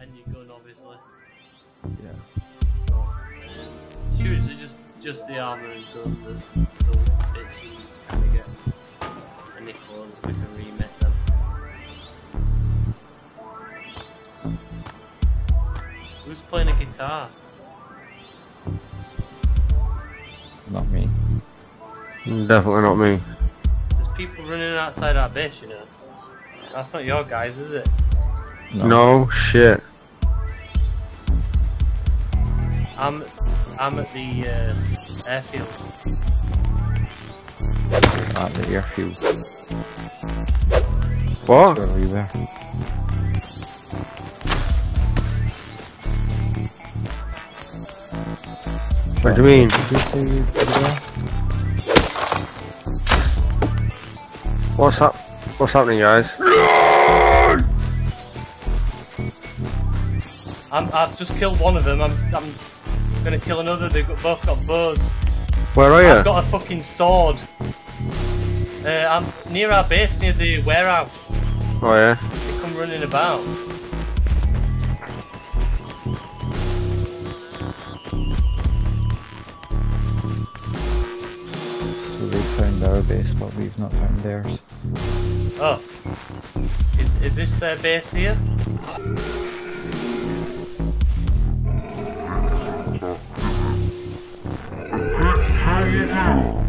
and your gun, obviously. Yeah. So, um, it's usually just just the armor and gun that's the bits you kind of get a nickel and we can remit them. Who's playing a guitar? Not me. Definitely not me. There's people running outside our base, you know. That's not your guys, is it? No, shit. I'm I'm at the uh, airfield. At the airfield. What? Where are you there? What do you mean? Did you say you there? What's up? What's happening, guys? I'm I've just killed one of them. I'm I'm gonna kill another. They've got, both got bows. Where are I've you? got a fucking sword. Uh, I'm near our base, near the warehouse. Oh yeah. They come running about. So they found our base, but we've not found theirs. Oh, is is this their base here? Now.